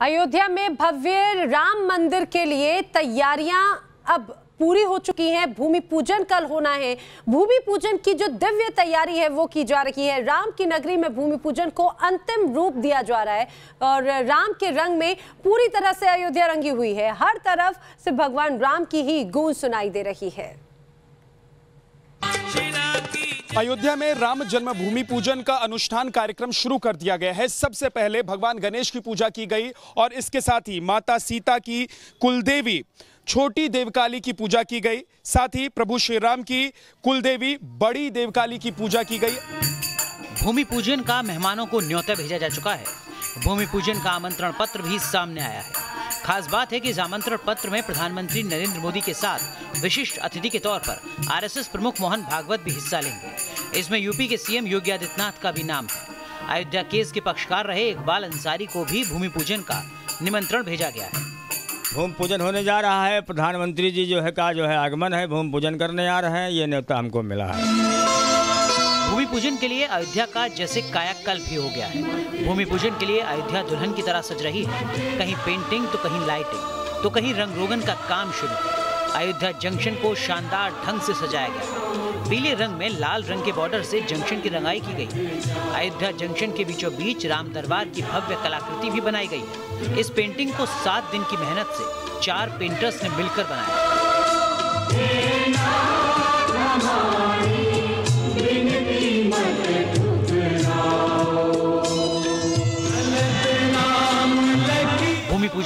अयोध्या में भव्य राम मंदिर के लिए तैयारियाँ अब पूरी हो चुकी हैं। भूमि पूजन कल होना है। भूमि पूजन की जो दिव्य तैयारी है, वो की जा रही है। राम की नगरी में भूमि पूजन को अंतिम रूप दिया जा रहा है और राम के रंग में पूरी तरह से अयोध्या रंगी हुई है। हर तरफ़ से भगवान राम की ही गूंज सुनाई दे रही है। अयोध्या में राम जन्मभूमि पूजन का अनुष्ठान कार्यक्रम शुरू कर दिया गया है। सबसे पहले भगवान गणेश की पूजा की गई और इसके साथ ही माता सीता की, कुलदेवी, छोटी देवकाली की पूजा की गई। साथ ही प्रभु श्री राम की, कुलदेवी, बड़ी देवकाली की पूजा की गई। भूमि पूजन का मेहमानों को न्योता भेजा जा चुका है। भूमि पूजन का आमंत्रण पत्र भी सामने आया है। खास बात है कि इस आमंत्रण पत्र में प्रधानमंत्री नरेंद्र मोदी के साथ विशिष्ट अतिथि के तौर पर आरएसएस प्रमुख मोहन भागवत भी हिस्सा लेंगे। इसमें यूपी के सीएम योगी आदित्यनाथ का भी नाम है। अयोध्या केस के पक्षकार रहे इकबाल अंसारी को भी भूमि पूजन का निमंत्रण भेजा गया है। भूमि पूजन होने जा रहा है। प्रधानमंत्री जी जो है का जो है आगमन है, भूमि पूजन करने आ रहे हैं। ये न्योता हमको मिला है। पूजन के लिए अयोध्या का जैसे कायाकल्प भी हो गया है। भूमि पूजन के लिए अयोध्या दुल्हन की तरह सज रही है। कहीं पेंटिंग तो कहीं लाइटिंग तो कहीं रंग रोगन का काम शुरू। अयोध्या जंक्शन को शानदार ढंग से सजाया गया। पीले रंग में लाल रंग के बॉर्डर से जंक्शन की रंगाई की गई। अयोध्या जंक्शन के बीचों बीच राम दरबार की भव्य कलाकृति भी बनाई गई है। इस पेंटिंग को सात दिन की मेहनत से चार पेंटर्स ने मिलकर बनाया।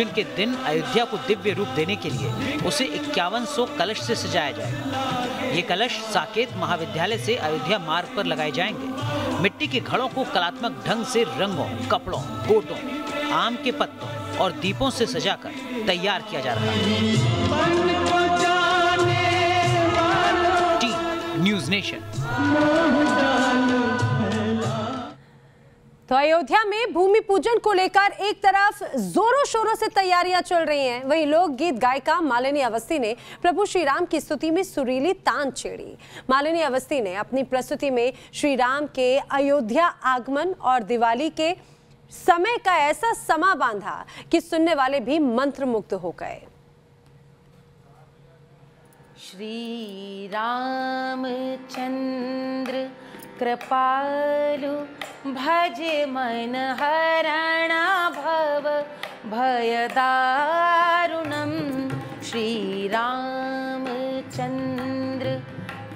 पूजन के दिन अयोध्या को दिव्य रूप देने के लिए उसे इक्यावन सौ कलश से सजाया जाएगा ये कलश साकेत महाविद्यालय से अयोध्या मार्ग पर लगाए जाएँगे। मिट्टी के घड़ों को कलात्मक ढंग से रंगों, कपड़ों गोटों आम के पत्तों और दीपों से सजाकर तैयार किया जा रहा है। News Nation. तो अयोध्या में भूमि पूजन को लेकर एक तरफ़ जोरों शोरों से तैयारियाँ चल रही हैं। वहीं लोकगीत गायिका मालिनी अवस्थी ने प्रभु श्री राम की स्तुति में सुरीली तान छेड़ी। मालिनी अवस्थी ने अपनी प्रस्तुति में श्री राम के अयोध्या आगमन और दिवाली के समय का ऐसा समा बांधा कि सुनने वाले भी मंत्रमुग्ध हो गए। श्री रामचंद्र कृपालु भज मन हरण भव भयदारुणं श्रीरामचन्द्र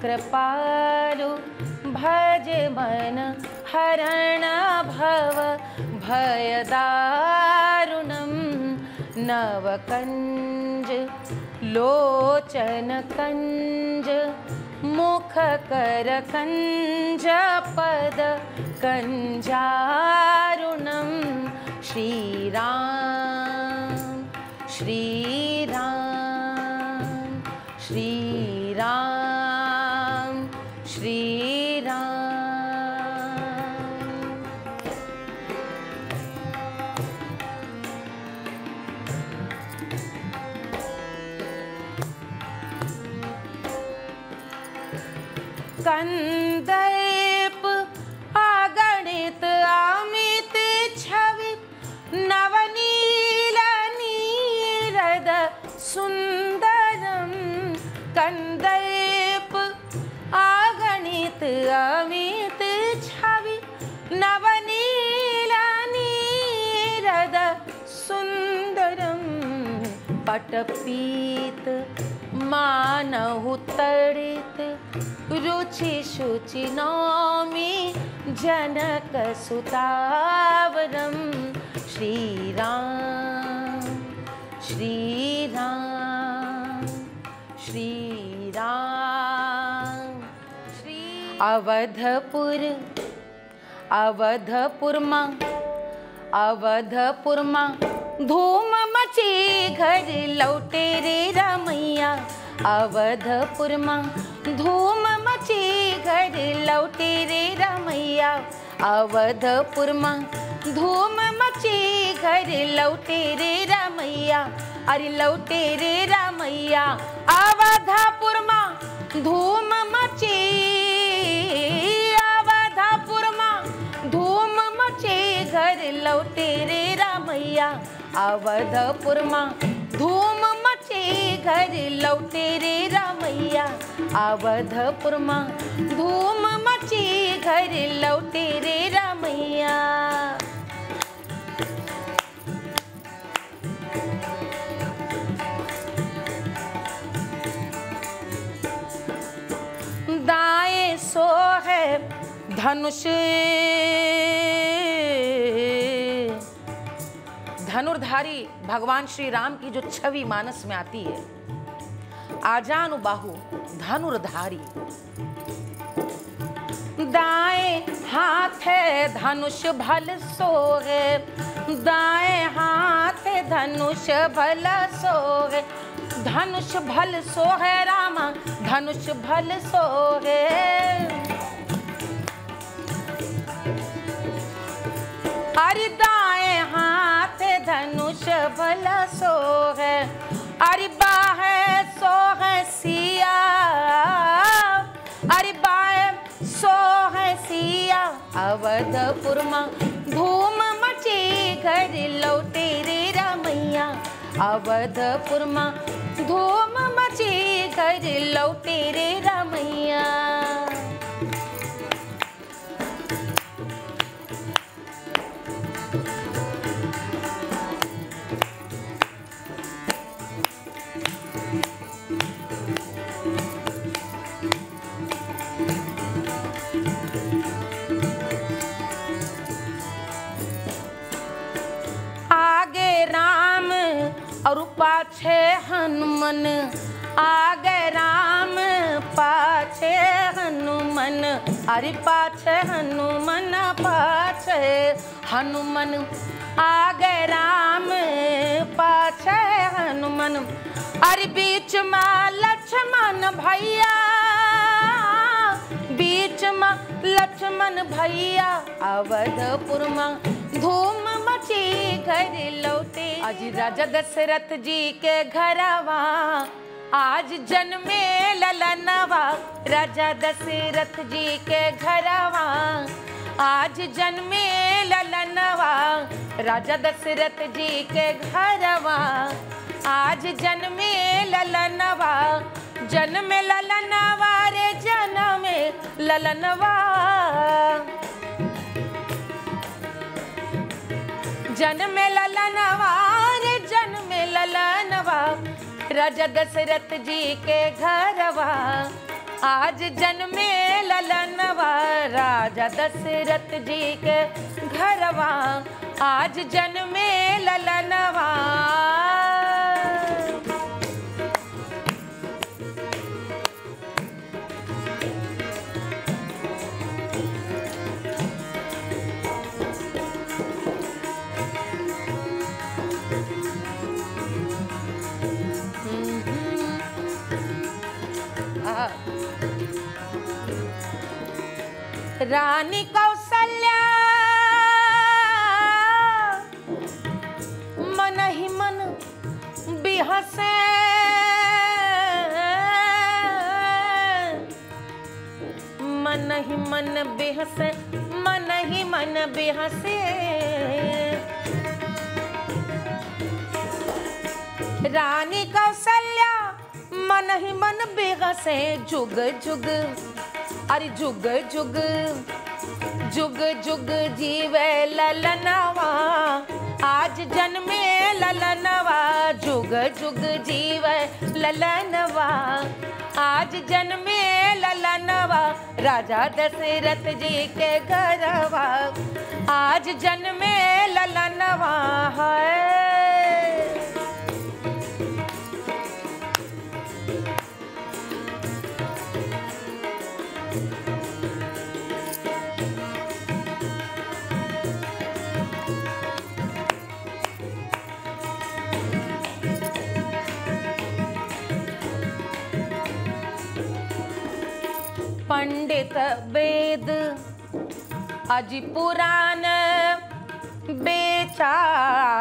कृपालु भज मन हरण भव भयदारुणं नवकञ्ज लोचनकञ्ज मुखकरकञ्ज पद कञ्जारुणं श्रीराम श्रीराम श्रीराम श्रीराम कन्दर्प पटपीत मानहु तडित रुचि शुचि नौमि जनक सुतावरं श्रीराम श्रीराम श्रीराम श्री अवधपुर अवधपुरमा अवधपुरमा मची घर लौटे रे रमैया अवधपुरमा धूम मची। घर लौटे रे रमैया अवधपुरमा धूम मची। घर लौटे रे रमैया अरे लौटे रे रमैया अवधपुरमा धूम मची। अवधपुरमा धूम मचे। घर लौटे रे रामैया अवधपुर माँ धूम मची घर लौटे रे रामैया। अवधपुर माँ धूम मची घर लौटे रे रामैया। दाएँ सो है धनुष। धनुर्धारी भगवान श्री राम की जो छवि मानस में आती है। आजानु बाहु धनुर्धारी। दाएँ हाथ है धनुष भल सोगे दाएँ हाथ है धनुष भल सोगे धनुष भल सोहे रामा, धनुष भल सोगे अरे भला सो है अरे बाहे सो है सो है सिया। अवधपुर माँ धूम मची, घर लौटे रे रामैया। अवधपुर धूम मची, घर लौटे रे रामैया। अरे पाछे हनुमन पाछे हनुमन आगे राम पाछे हनुमन। अरे बीच में लक्ष्मण भैया, बीच में लक्ष्मण भैया, अवधपुर में धूम मची घर लौटे। आज राजा दशरथ जी के घरवा आज जन्मे ललनवा, राजा दशरथ जी के घरवा। आज जन्मे ललनवा, राजा दशरथ जी के घरवा। आज जन्मे ललनवा, जन्म ललनवा रे जन्म ललनवा। जन्म ललनवा रे जन्म ललनवा राजा दशरथ जी के घरवा आज जन्मे ललनवा राजा दशरथ जी के घरवा आज जन्मे ललनवा रानी कौशल्या। मन ही मन बिहसे। मन ही मन बिहसे, मन ही मन बिहसे। रानी कौशल्या, मन ही मन बिहसे, जुग जुग। अरे जुग जुग जुग जुग जीवे ललनवा। आज जन्मे ललनवा, जुग जुग जीवे ललनवा। आज जन्मे ललनवा, राजा दशरथ जी के घरवा आज जन्मे ललनवा है पंडित वेद अजी पुराण बेचार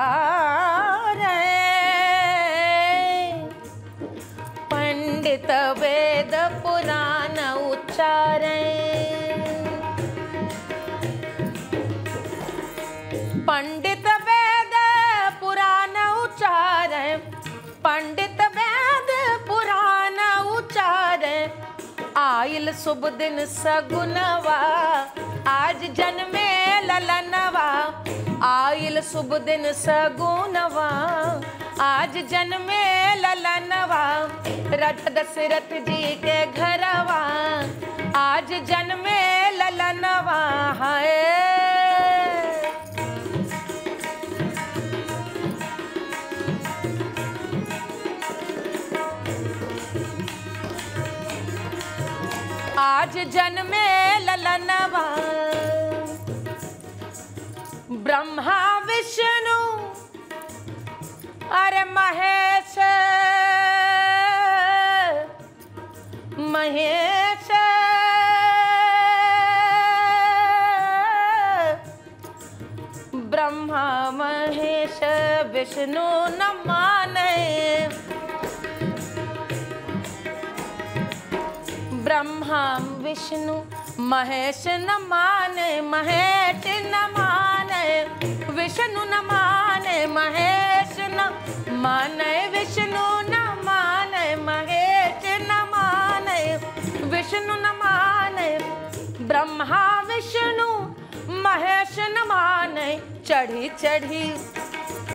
पंडित वेद आयल शुभ दिन सगुनवा, आज जन्मे ललनवा। आयल शुभ दिन सगुनवा, आज जन्मे ललनवा। रथ दशरथ जी के घरवा, आज जन्मे ललनवा। है जन्मे ललनवा। ब्रह्मा विष्णु अरे महेश। महेश। ब्रह्मा महेश विष्णु। विष्णु, महेश न माने महेश न माने विष्णु न माने महेश न माने विष्णु न माने महेश न माने विष्णु न माने ब्रह्मा विष्णु, महेश न माने चढ़ी चढ़ी